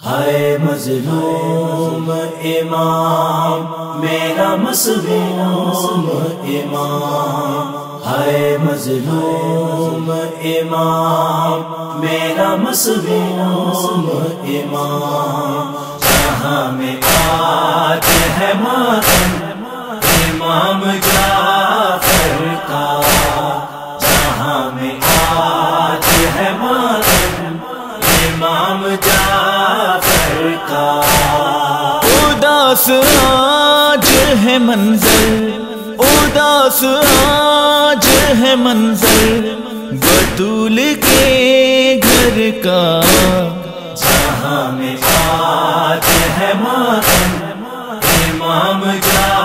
हाय मजलूम इमाम, मेरा मसलूम इमाम। हाय मजलूम इमाम, मेरा मसलूम इमाम। जहाँ में आज है मातम, इमाम का जहाँ है मंजर, उदास आज है मंजर, बतूल के घर का। जहाँ में आज है मातम इमाम जाफ़र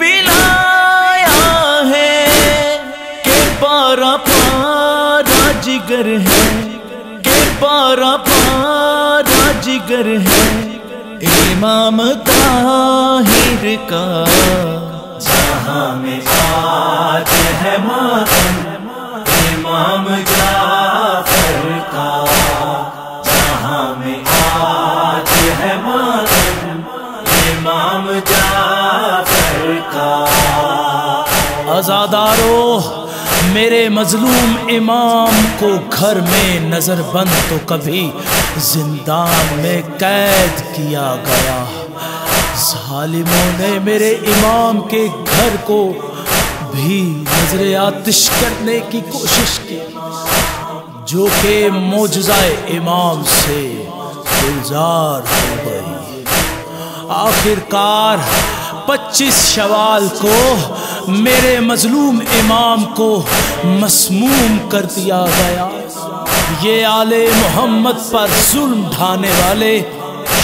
पिलाया है, के पारा पारा जिगर है, के पारा पारा जिगर है, इमाम ताहिर का। जहाँ में आज है मातम, इमाम जाफ़र का। जहाँ में आज है मातम, इमाम जाफ़र का। आजादारो, मेरे मजलूम इमाम को घर में नज़र बंद तो कभी जिंदान में कैद किया गया। जालिमों ने मेरे इमाम के घर को भी नज़र आतिश करने की कोशिश की, जो कि मोजाए इमाम से गुलजार हो गई। आखिरकार 25 शवाल को मेरे मजलूम इमाम को मसमूम कर दिया गया। ये आले मोहम्मद पर जुल्म ढाने वाले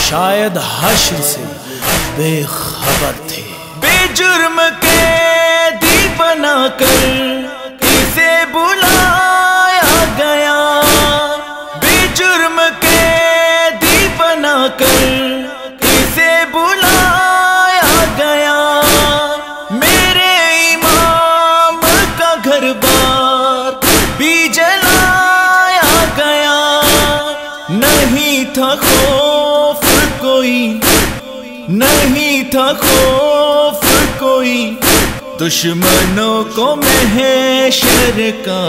शायद हश्र से बेखबर थे। बेजुर्म के दी बनाकर इसे बुलाया गया। बेजुर्म के दी बनाकर इसे नहीं था खौफ कोई, नहीं था खौफ कोई। दुश्मनों को महशर का।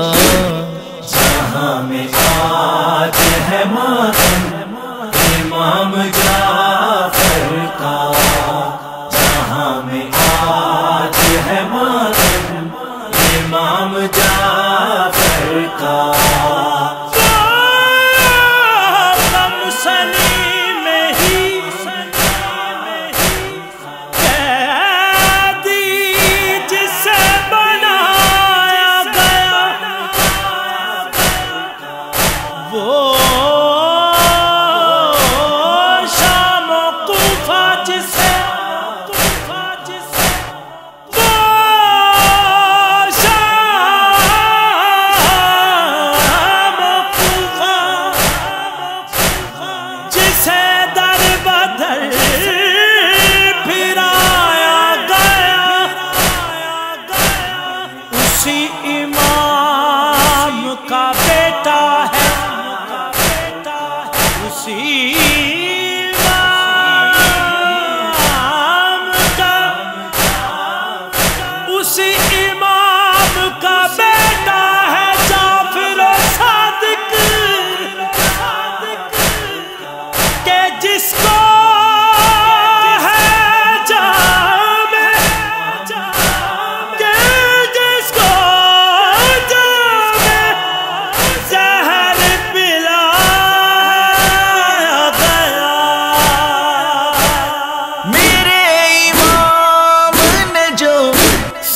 जहाँ में आज है मातम, इमाम जाफ़र का। जहाँ में आज है मातम, इमाम जाफ़र का।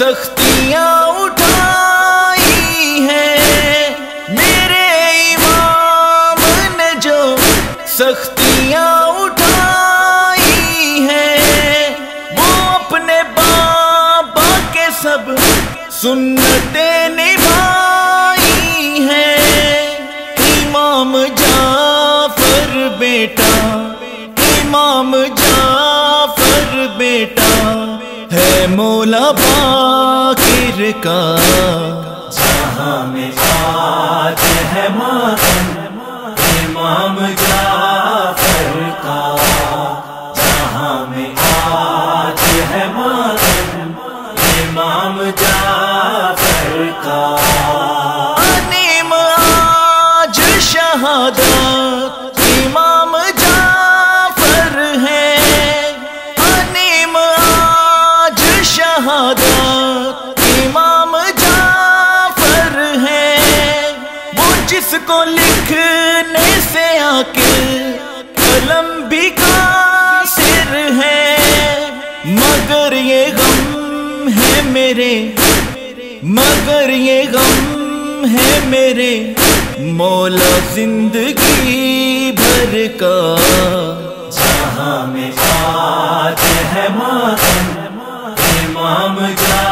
सख्तियाँ उठाई हैं। मेरे इमाम ने जो सख्तियाँ उठाई हैं, वो अपने बाबा के सब सुन्नते निभाई हैं। इमाम जाफ़र बेटा, इमाम जा मौला बाकिर का। जहाँ में आज है मातम, इमाम जाफ़र का। जहाँ में आज है मातम, इमाम जाफ़र का। आज शहादत वो जिसको लिखने से आके कलम भी का सिर है। मगर ये गम है मेरे, मगर ये गम है मेरे, मौला ज़िंदगी भर का। जहाँ में आज है मातम, इमाम जाफ़र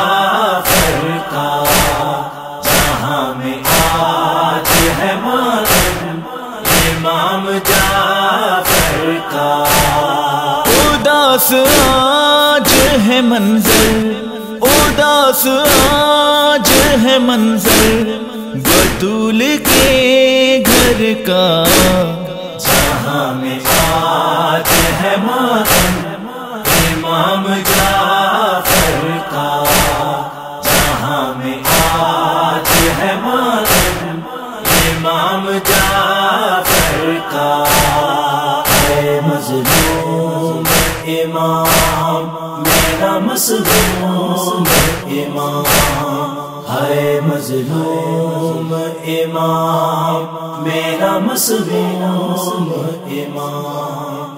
मंजर उदास आज है मंजर बतूल के घर का। जहाँ में आज है मातम, इमाम मजलूम इमाम है मजलूम इमाम मेरा मजलूम इमाम।